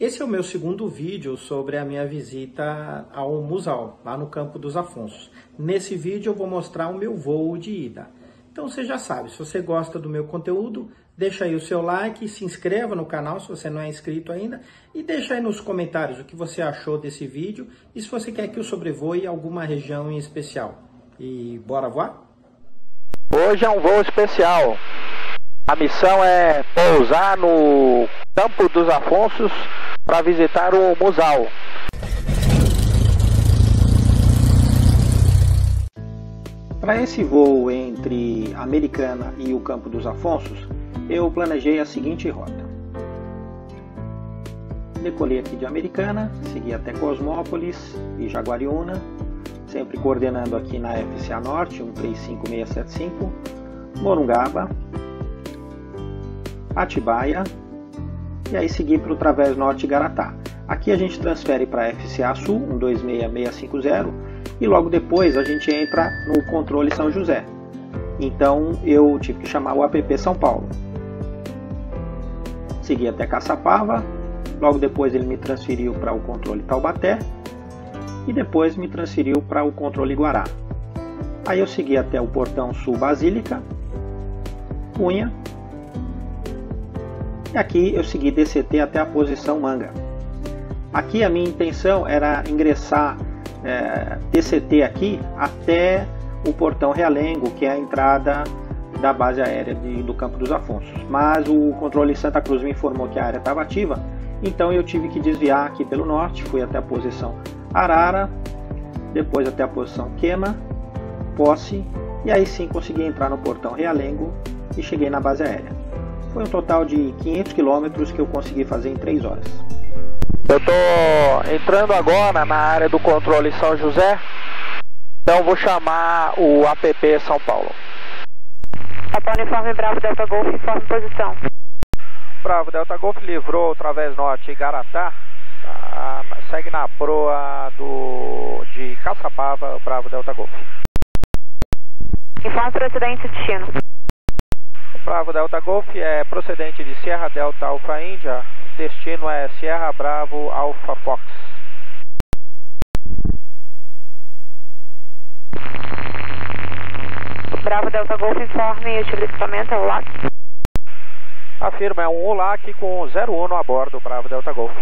Esse é o meu segundo vídeo sobre a minha visita ao Musal, lá no Campo dos Afonsos. Nesse vídeo eu vou mostrar o meu voo de ida. Então você já sabe, se você gosta do meu conteúdo, deixa aí o seu like, se inscreva no canal se você não é inscrito ainda e deixa aí nos comentários o que você achou desse vídeo e se você quer que eu sobrevoe alguma região em especial. E bora voar? Hoje é um voo especial. A missão é pousar no Campo dos Afonsos para visitar o Musal. Para esse voo entre Americana e o Campo dos Afonsos, eu planejei a seguinte rota. Decolei aqui de Americana, segui até Cosmópolis e Jaguariúna, sempre coordenando aqui na FCA Norte 135675, Morungaba, Atibaia e aí seguir para o Través Norte Garatá. Aqui a gente transfere para FCA Sul 126650 e logo depois a gente entra no controle São José. Então eu tive que chamar o app São Paulo. Segui até Caçapava, logo depois ele me transferiu para o controle Taubaté e depois me transferiu para o controle Guará. Aí eu segui até o portão Sul Basílica, Cunha e aqui eu segui DCT até a posição manga. Aqui a minha intenção era ingressar é, DCT aqui até o portão Realengo, que é a entrada da base aérea de, do Campo dos Afonsos. Mas o controle Santa Cruz me informou que a área estava ativa, então eu tive que desviar aqui pelo norte, fui até a posição Arara, depois até a posição Quema, Posse, e aí sim consegui entrar no portão Realengo e cheguei na base aérea. Foi um total de 500 quilômetros que eu consegui fazer em 3 horas. Eu estou entrando agora na área do controle São José, então vou chamar o APP São Paulo. Papa Uniforme Bravo Delta Golf, informe posição. Bravo Delta Golf livrou através norte Garatá, tá, segue na proa do, de Caçapava, Bravo Delta Golf. Informe procedente destino. Bravo Delta Golf é procedente de Sierra Delta Alpha India, destino é Sierra Bravo Alpha Fox. Bravo Delta Golf, informe o tipo de equipamento, é o LAC? Afirma, é um OLAC com 01 a bordo, Bravo Delta Golf.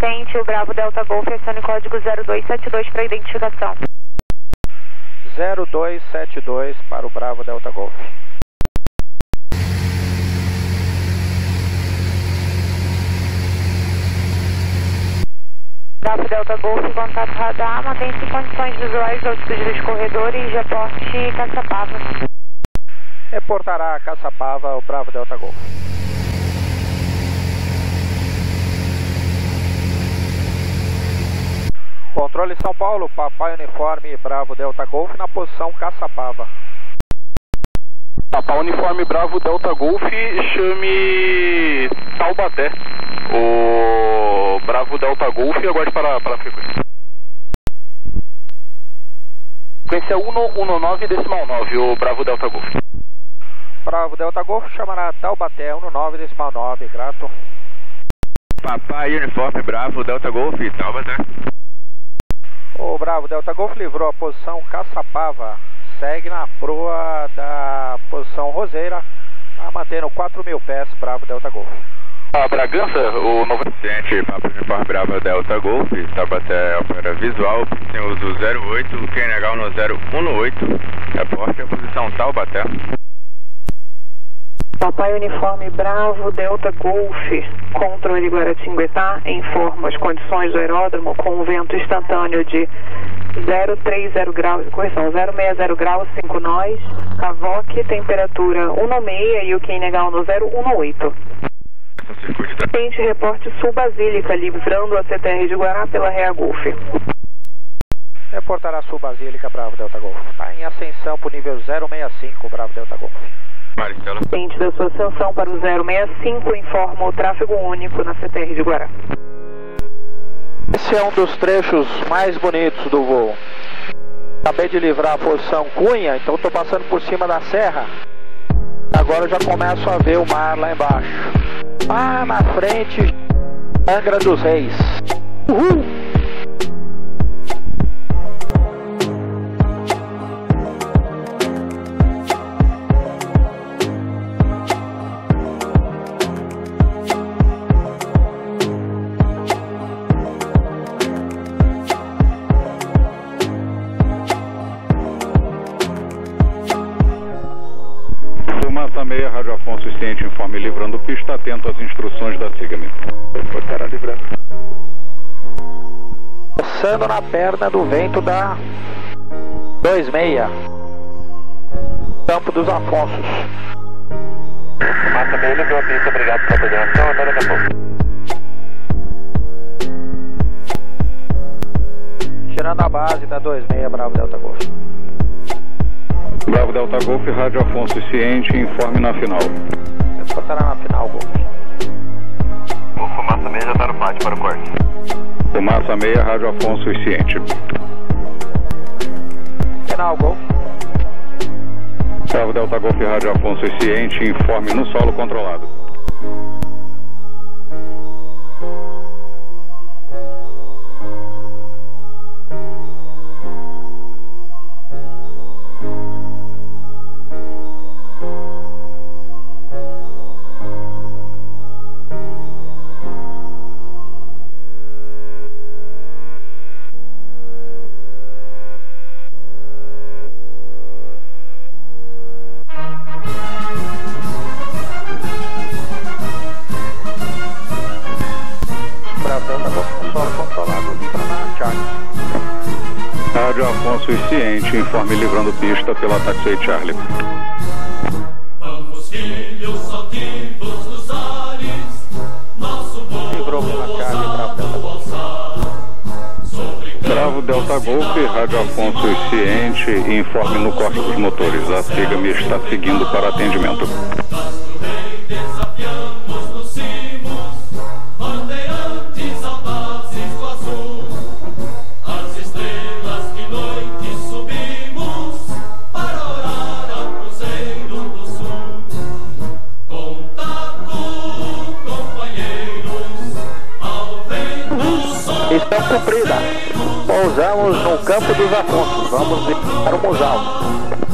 Sente o Bravo Delta Golf, acione código 0272 para identificação. 0272 para o Bravo Delta Golf. Bravo Delta Golf, contato radar, mantém-se condições visuais altitude dos corredores, reporte Caçapava. Reportará Caçapava o Bravo Delta Golf. Controle São Paulo, Papai Uniforme Bravo Delta Golf na posição Caçapava. Papai Uniforme Bravo Delta Golf, chame Taubaté. O Bravo Delta Golf e aguarde para, para a frequência. Frequência 119 decimal 9, o Bravo Delta Golf. Bravo Delta Golf chamará Taubaté 19 decimal 9, grato. Papai Uniforme Bravo Delta Golf, Taubaté. O Bravo Delta Golf livrou a posição Caçapava, segue na proa da posição Roseira, tá mantendo 4 mil pés, Bravo Delta Golf. A Bragança, o novo assistente Papo Uniforme Bravo Delta Golf, estava até opera visual, tem uso 08, QNH no 018, reporte a posição Taubaté. Papai Uniforme Bravo Delta Golf, controle Guaratinguetá, informa as condições do aeródromo com vento instantâneo de 030 graus, correção, 060 graus, 5 nós, Cavoque, temperatura 1,6 e o QNH no 018. Tente reporte Sul Basílica, livrando a CTR de Guará pela Rea Golf. Reportará Sul Basílica, Bravo Delta Golf. Está em ascensão para o nível 065, Bravo Delta Golf. Maricela. Tente da sua ascensão para o 065, informa o tráfego único na CTR de Guará. Esse é um dos trechos mais bonitos do voo. Acabei de livrar a posição Cunha, então estou passando por cima da serra. Agora já começo a ver o mar lá embaixo. Ah, na frente, Angra dos Reis. Uhul! Atento às instruções da SIGAME. Estará livrando. Passando na perna do vento da 26. Campo dos Afonsos. Massa bem, livrou a pista, obrigado pela coordenação, até daqui a pouco. Tirando a base da 26, Bravo Delta Golf. Bravo Delta Golf, Rádio Afonso Ciente, informe na final estará na final, Golf. O Fumaça Meia já está no pátio para o corte. Fumaça Meia, Rádio Afonso Ciente. Final, Golf. Bravo Delta Golf, Rádio Afonso e Ciente, informe no solo controlado. Suficiente, informe livrando pista pela Taxi Charlie. Vamos filhos altivos dos ares, nosso Livrou pela Charlie, Bravo Delta Golf, Rádio Afonso Ciente, informe no corte dos motores. A SIGA-me está seguindo para atendimento. Campo dos Afonsos. Vamos para o Mosal.